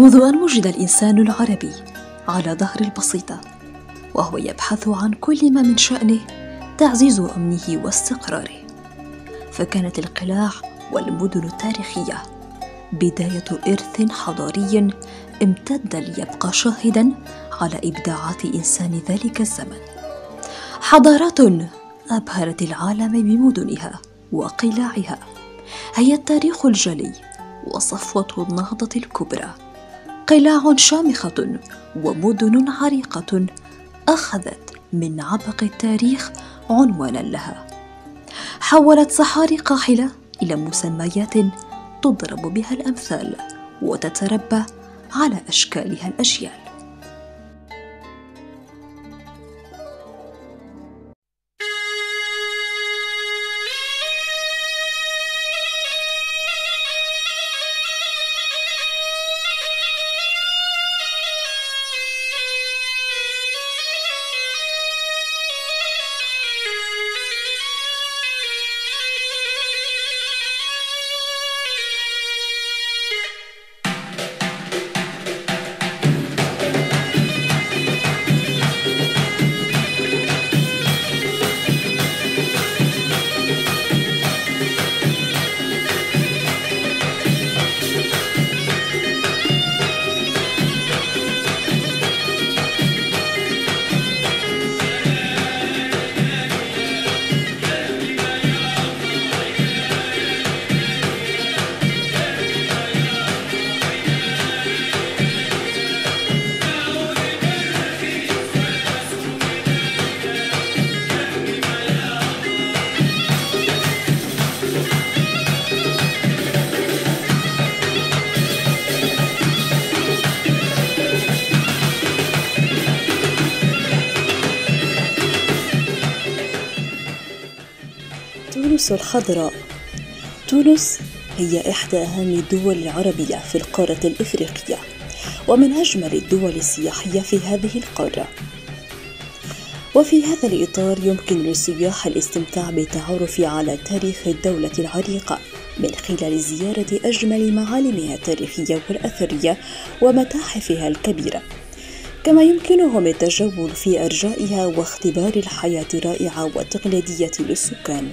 منذ أن وجد الإنسان العربي على ظهر البسيطة وهو يبحث عن كل ما من شأنه تعزيز أمنه واستقراره. فكانت القلاع والمدن التاريخية بداية إرث حضاري امتد ليبقى شاهدا على إبداعات إنسان ذلك الزمن. حضارات أبهرت العالم بمدنها وقلاعها. هي التاريخ الجلي وصفوة النهضة الكبرى. قلاع شامخة ومدن عريقة أخذت من عبق التاريخ عنوانا لها. حولت صحاري قاحلة إلى مسميات تضرب بها الأمثال وتتربى على أشكالها الأجيال الخضراء. تونس هي إحدى أهم الدول العربية في القارة الإفريقية ومن أجمل الدول السياحية في هذه القارة. وفي هذا الإطار يمكن للسياح الاستمتاع بالتعرف على تاريخ الدولة العريقة من خلال زيارة أجمل معالمها التاريخية والأثرية ومتاحفها الكبيرة. كما يمكنهم التجول في أرجائها واختبار الحياة الرائعة والتقليدية للسكان.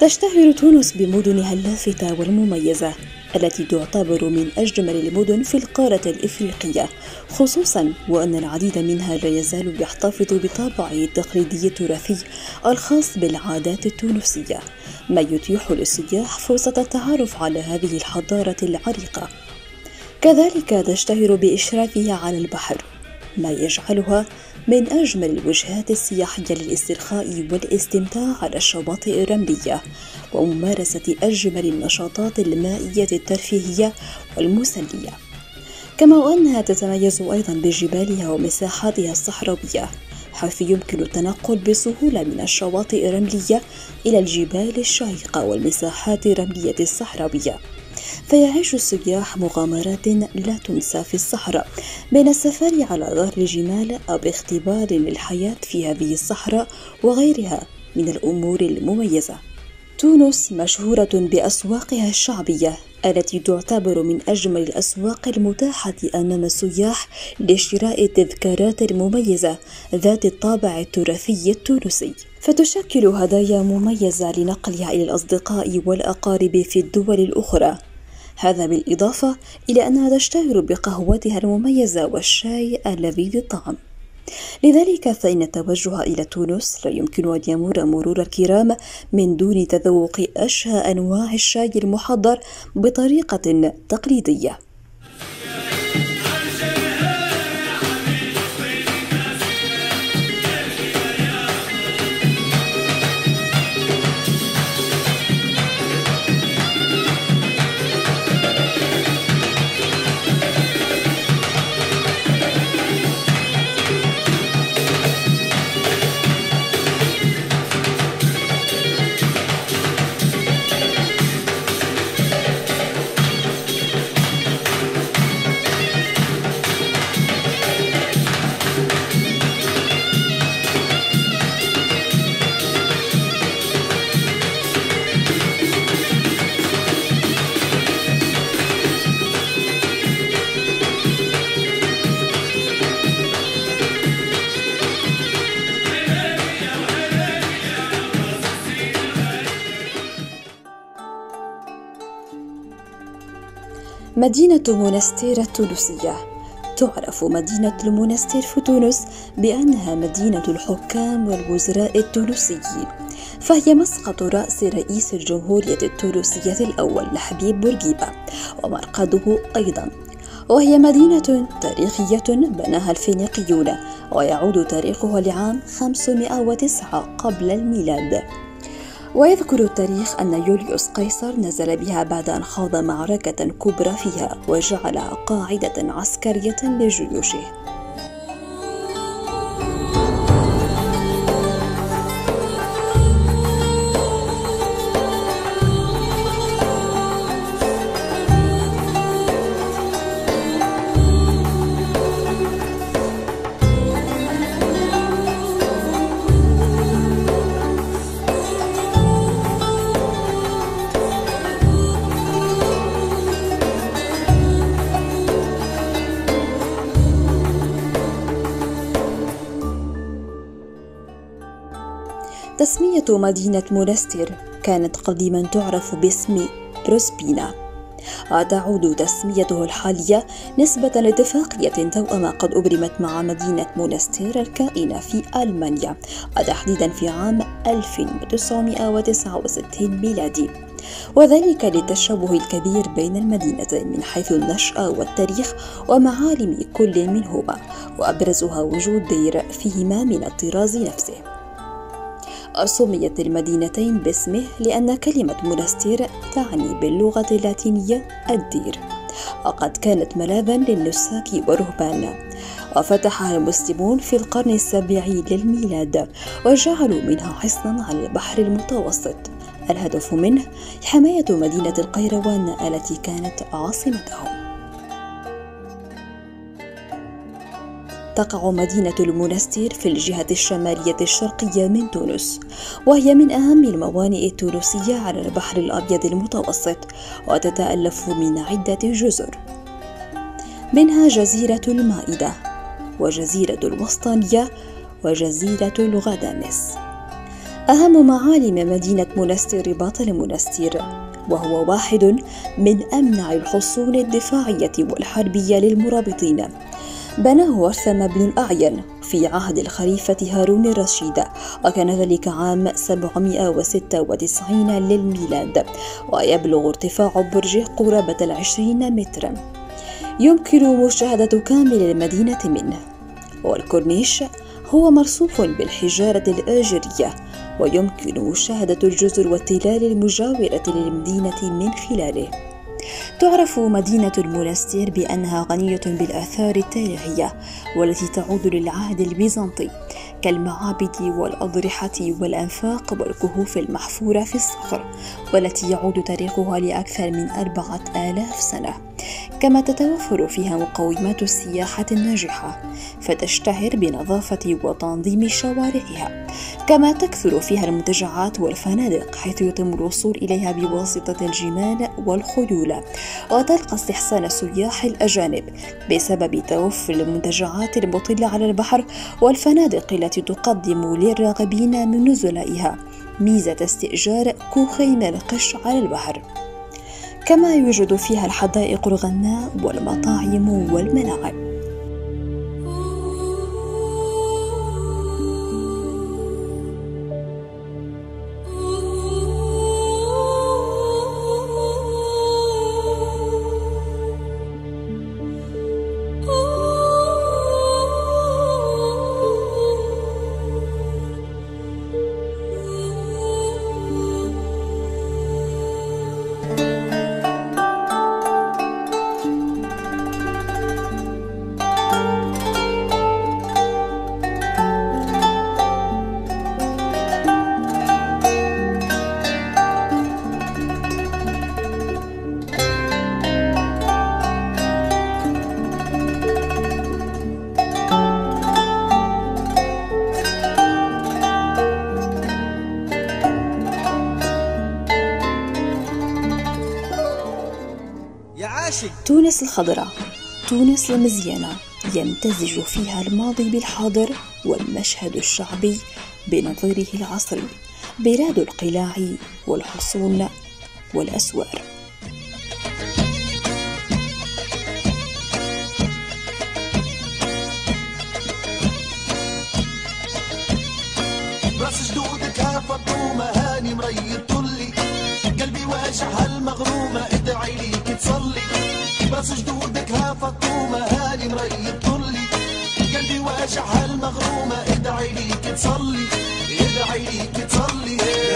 تشتهر تونس بمدنها اللافتة والمميزة التي تعتبر من أجمل المدن في القارة الإفريقية خصوصا وأن العديد منها لا يزال يحتفظ بطابعه التقليدي التراثي الخاص بالعادات التونسية ما يتيح للسياح فرصة التعرف على هذه الحضارة العريقة. كذلك تشتهر بإشرافها على البحر. ما يجعلها من أجمل الوجهات السياحية للاسترخاء والاستمتاع على الشواطئ الرملية وممارسة أجمل النشاطات المائية الترفيهية والمسلية. كما وأنها تتميز أيضا بجبالها ومساحاتها الصحراوية حيث يمكن التنقل بسهولة من الشواطئ الرملية إلى الجبال الشاهقة والمساحات الرملية الصحراوية. فيعيش السياح مغامرات لا تنسى في الصحراء. بين السفر على ظهر الجمال أو باختبار للحياة في هذه الصحراء وغيرها من الأمور المميزة. تونس مشهورة بأسواقها الشعبية التي تعتبر من أجمل الأسواق المتاحة أمام السياح لشراء التذكارات المميزة ذات الطابع التراثي التونسي. فتشكل هدايا مميزة لنقلها إلى الأصدقاء والأقارب في الدول الأخرى. هذا بالإضافة إلى أنها تشتهر بقهوتها المميزة والشاي اللذيذ الطعم. لذلك فإن التوجه إلى تونس لا يمكن أن يمر مرور الكرام من دون تذوق أشهى أنواع الشاي المحضر بطريقة تقليدية. مدينة مونستير التونسية. تعرف مدينة المونستير في تونس بأنها مدينة الحكام والوزراء التونسيين فهي مسقط رأس رئيس الجمهورية التونسية الأول الحبيب بورقيبة ومرقده أيضا. وهي مدينة تاريخية بناها الفينيقيون ويعود تاريخها لعام 509 قبل الميلاد. ويذكر التاريخ أن يوليوس قيصر نزل بها بعد أن خاض معركة كبرى فيها وجعلها قاعدة عسكرية لجيوشه. تسمية مدينة مونستير كانت قديما تعرف باسم بروسبينا وتعود تسميته الحالية نسبة لاتفاقية توأم قد أبرمت مع مدينة مونستير الكائنة في ألمانيا وتحديدا في عام 1969 ميلادي. وذلك للتشابه الكبير بين المدينتين من حيث النشأة والتاريخ ومعالم كل منهما وأبرزها وجود دير فيهما من الطراز نفسه. سميت المدينتين باسمه لأن كلمة منستير تعني باللغة اللاتينية الدير. وقد كانت ملاذا للنساك والرهبان. وفتحها المسلمون في القرن السابع للميلاد وجعلوا منها حصنا على البحر المتوسط. الهدف منه حماية مدينة القيروان التي كانت عاصمتهم. تقع مدينة المنستير في الجهة الشمالية الشرقية من تونس وهي من أهم الموانئ التونسية على البحر الأبيض المتوسط وتتألف من عدة جزر. منها جزيرة المائدة وجزيرة الوسطانية وجزيرة الغدامس. أهم معالم مدينة منستير رباط المنستير وهو واحد من أمنع الحصون الدفاعية والحربية للمرابطين. بناه ورثم بن الأعين في عهد الخليفة هارون الرشيد وكان ذلك عام 796 للميلاد ويبلغ ارتفاع برجه قرابة العشرين مترا. يمكن مشاهدة كامل المدينة منه. والكورنيش هو مرصوف بالحجارة الآجرية ويمكن مشاهدة الجزر والتلال المجاورة للمدينة من خلاله. تعرف مدينة المنستير بأنها غنية بالآثار التاريخية والتي تعود للعهد البيزنطي كالمعابد والأضرحة والأنفاق والكهوف المحفورة في الصخر والتي يعود تاريخها لأكثر من أربعة آلاف سنة. كما تتوفر فيها مقومات السياحة الناجحة فتشتهر بنظافة وتنظيم شوارعها كما تكثر فيها المنتجعات والفنادق حيث يتم الوصول إليها بواسطة الجمال والخيول وتلقى استحسان السياح الأجانب بسبب توفر المنتجعات المطلة على البحر والفنادق التي تقدم للراغبين من نزلائها ميزة استئجار كوخين القش على البحر. كما يوجد فيها الحدائق الغناء والمطاعم والملاعب. تونس الخضراء. تونس المزيانة يمتزج فيها الماضي بالحاضر والمشهد الشعبي بنظيره العصري بلاد القلاع والحصون والأسوار. راس جدودك هفضوا مريض طلي قلبي واجع هالمغروب راس جدودك ها فطومة هاني مريض طلي قلبي واجع هالمغرومة ادعي ليك تصلي ادعي ليك تصلي.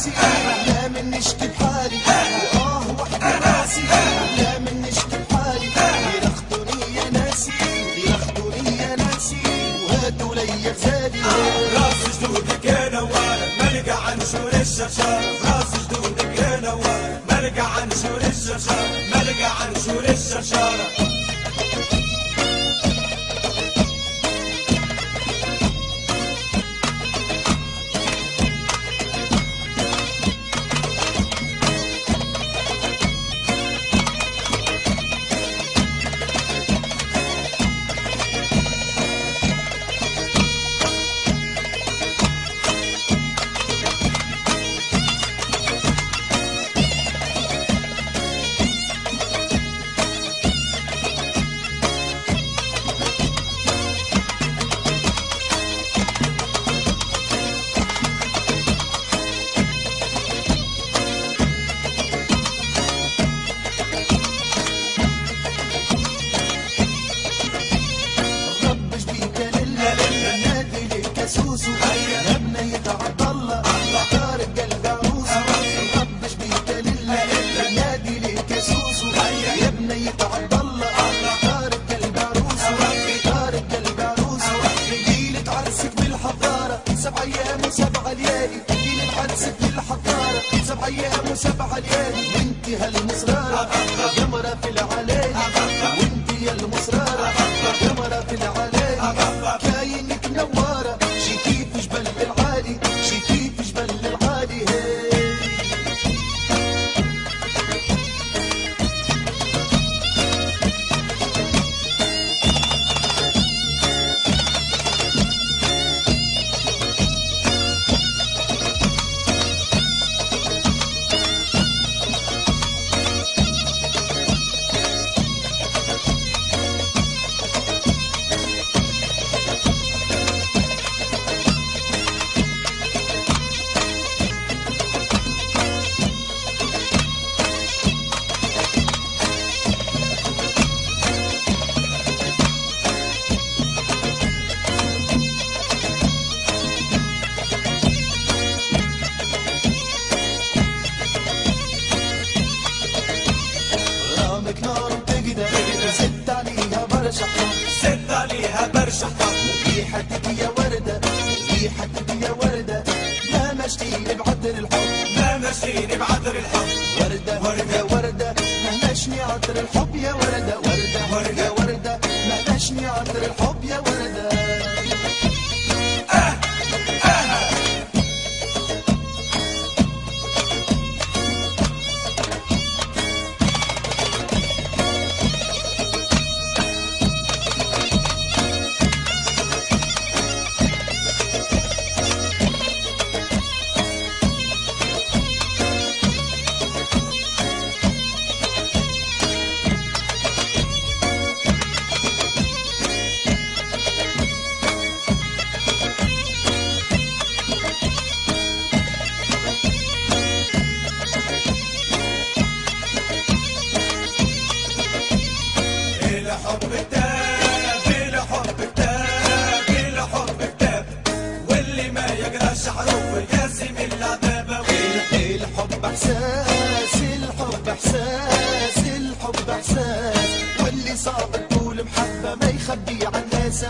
راسي لا من نشكي بحالي واه وحدي راسي. لا من نشكي بحالي ياخدوني يا ناسي ياخدوني يا ناسي. وهدوا ليا غزالي راس جدودك يا نوار ملقى عنشور الشرشار. راس جدودك يا نوار ملقى عنشور الشرشار. ملقى عنشور الشرشار. هيا للنادي للكسوس هيا يا بنية عبد الله الله طارق إحساس الحب إحساس الحب إحساس. واللي صابر طول محبة ما يخبي عن ناس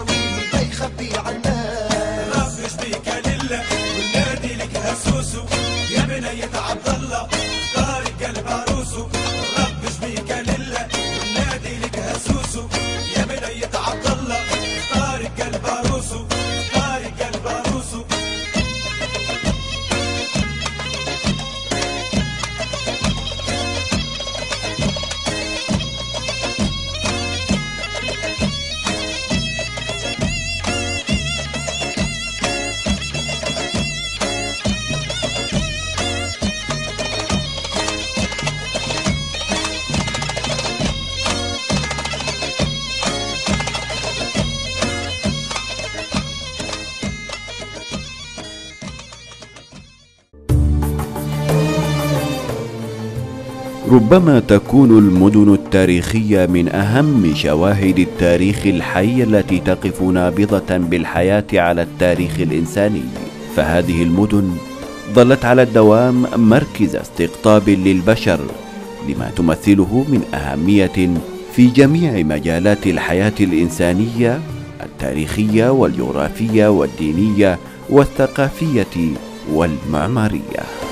ربما تكون المدن التاريخية من أهم شواهد التاريخ الحي التي تقف نابضة بالحياة على التاريخ الإنساني. فهذه المدن ظلت على الدوام مركز استقطاب للبشر لما تمثله من أهمية في جميع مجالات الحياة الإنسانية التاريخية والجغرافية والدينية والثقافية والمعمارية.